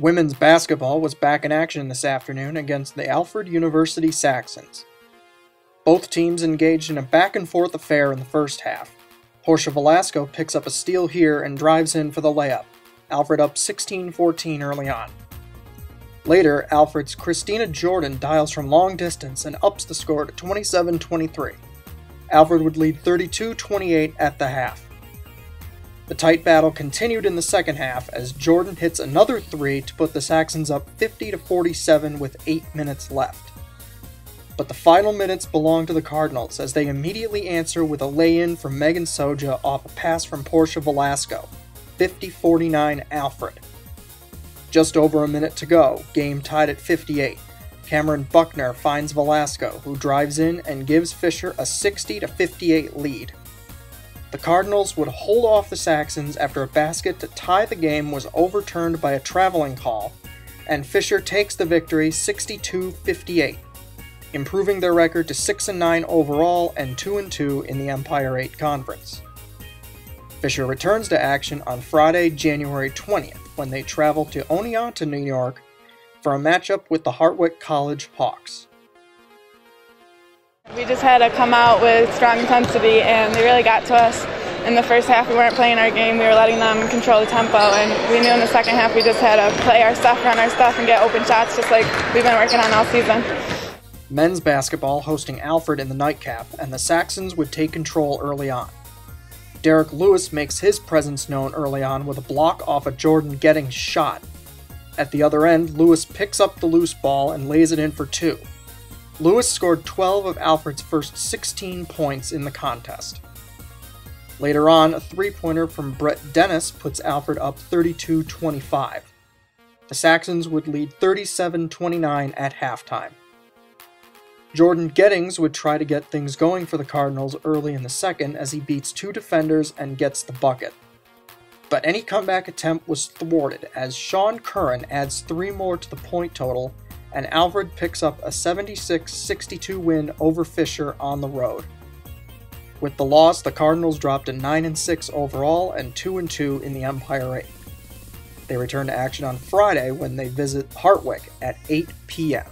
Women's basketball was back in action this afternoon against the Alfred University Saxons. Both teams engaged in a back and forth affair in the first half. Portia Velasco picks up a steal here and drives in for the layup. Alfred up 16 14 early on. Later, Alfred's Christina Jordan dials from long distance and ups the score to 27 23. Alfred would lead 32 28 at the half. The tight battle continued in the second half as Jordan hits another three to put the Saxons up 50 to 47 with 8 minutes left. But the final minutes belong to the Cardinals as they immediately answer with a lay in from Megan Soja off a pass from Portia Velasco, 50 49 Alfred. Just over a minute to go, game tied at 58. Cameron Buckner finds Velasco, who drives in and gives Fisher a 60 58 lead. The Cardinals would hold off the Saxons after a basket to tie the game was overturned by a traveling call, and Fisher takes the victory 62 58, improving their record to 6 9 overall and 2 2 in the Empire 8 Conference. Fisher returns to action on Friday, January 20th, when they travel to Oneonta, New York for a matchup with the Hartwick College Hawks. We just had to come out with strong intensity, and they really got to us. In the first half, we weren't playing our game. We were letting them control the tempo, and we knew in the second half we just had to play our stuff, run our stuff, and get open shots just like we've been working on all season. Men's basketball hosting Alfred in the nightcap, and the Saxons would take control early on. Derek Lewis makes his presence known early on with a block off a Jordan Gettings shot. At the other end, Lewis picks up the loose ball and lays it in for two. Lewis scored 12 of Alfred's first 16 points in the contest. Later on, a three pointer from Brett Dennis puts Alfred up 32 25. The Saxons would lead 37 29 at halftime. Jordan Gettings would try to get things going for the Cardinals early in the second as he beats two defenders and gets the bucket. But any comeback attempt was thwarted as Sean Curran adds three more to the point total and Alfred picks up a 76 62 win over Fisher on the road. With the loss, the Cardinals dropped to 9 6 overall and 2 2 in the Empire 8. They return to action on Friday when they visit Hartwick at 8 p.m.